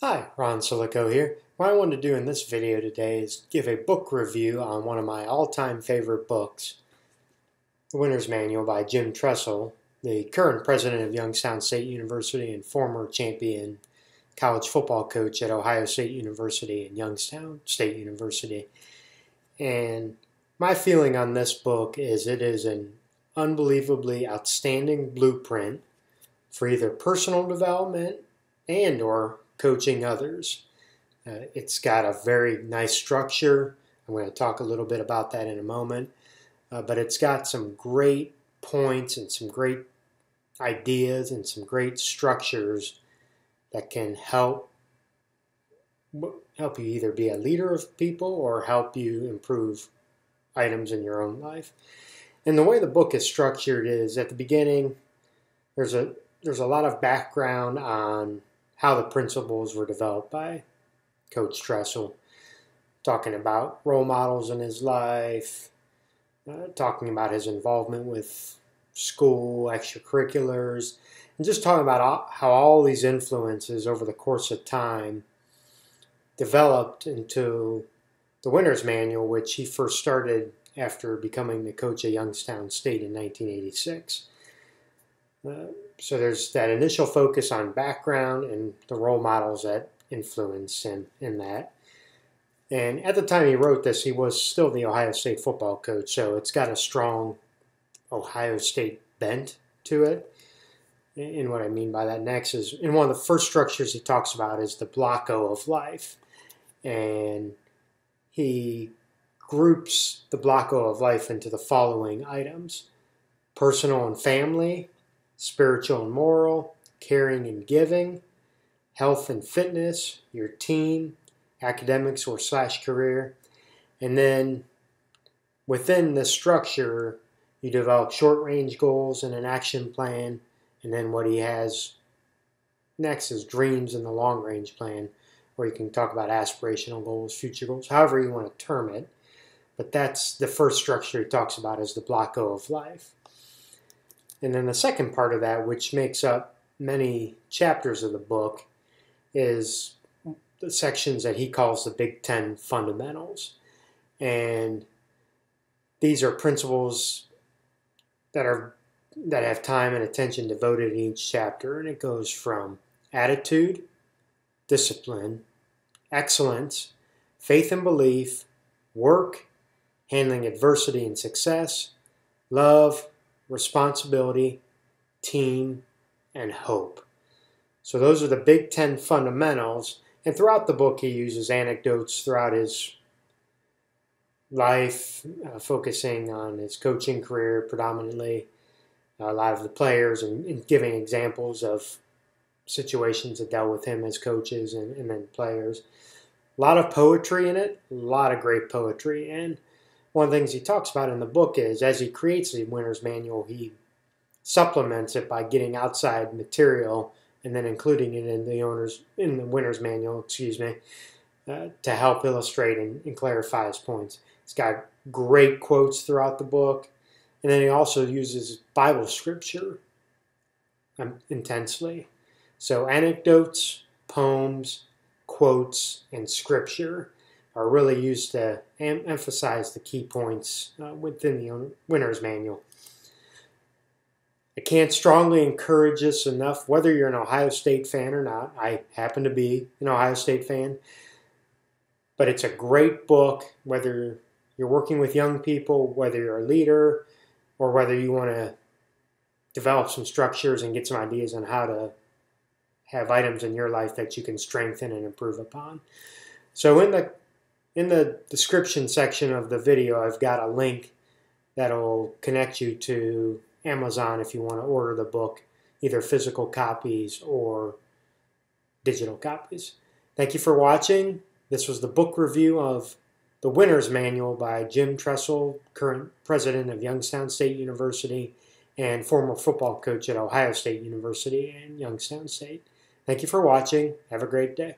Hi, Ron Siliko here. What I want to do in this video today is give a book review on one of my all-time favorite books, The Winner's Manual by Jim Tressel, the current president of Youngstown State University and former champion college football coach at Ohio State University and Youngstown State University. And my feeling on this book is it is an unbelievably outstanding blueprint for either personal development and or coaching others. Uh, it's got a very nice structure. I'm going to talk a little bit about that in a moment. Uh, but it's got some great points and some great ideas and some great structures that can help help you either be a leader of people or help you improve items in your own life. And the way the book is structured is at the beginning there's a there's a lot of background on how the principles were developed by Coach Tressel, talking about role models in his life, uh, talking about his involvement with school, extracurriculars, and just talking about all, how all these influences over the course of time developed into the Winner's Manual, which he first started after becoming the coach at Youngstown State in 1986. Uh, so there's that initial focus on background and the role models that influence him in that. And at the time he wrote this, he was still the Ohio State football coach, so it's got a strong Ohio State bent to it. And what I mean by that next is, in one of the first structures he talks about is the block O of life. And he groups the block O of life into the following items personal and family, spiritual and moral, caring and giving, health and fitness, your team, academics or slash career. And then within the structure, you develop short range goals and an action plan. And then what he has next is dreams and the long range plan, where you can talk about aspirational goals, future goals, however you want to term it. But that's the first structure he talks about is the block O of life. And then the second part of that, which makes up many chapters of the book, is the sections that he calls the Big Ten fundamentals. And these are principles that are that have time and attention devoted in each chapter, and it goes from attitude, discipline, excellence, faith and belief, work, handling adversity and success, love, responsibility, team, and hope. So those are the Big Ten fundamentals. And throughout the book, he uses anecdotes throughout his life, uh, focusing on his coaching career predominantly, a lot of the players, and, and, giving examples of situations that dealt with him as coaches and, and then players. A lot of poetry in it, a lot of great poetry. And one of the things he talks about in the book is as he creates the winner's manual, he supplements it by getting outside material and then including it in the owner's in the winner's manual, excuse me, uh, to help illustrate and, and clarify his points. It's got great quotes throughout the book, and then he also uses Bible scripture um, intensely. So anecdotes, poems, quotes, and scripture are really used to em emphasize the key points uh, within the winner's manual. I can't strongly encourage this enough, whether you're an Ohio State fan or not. I happen to be an Ohio State fan. But it's a great book, whether you're working with young people, whether you're a leader, or whether you want to develop some structures and get some ideas on how to have items in your life that you can strengthen and improve upon. So in the in the description section of the video, I've got a link that'll connect you to Amazon if you want to order the book, either physical copies or digital copies. Thank you for watching. This was the book review of The Winner's Manual by Jim Tressel, current president of Youngstown State University and former football coach at Ohio State University and Youngstown State. Thank you for watching. Have a great day.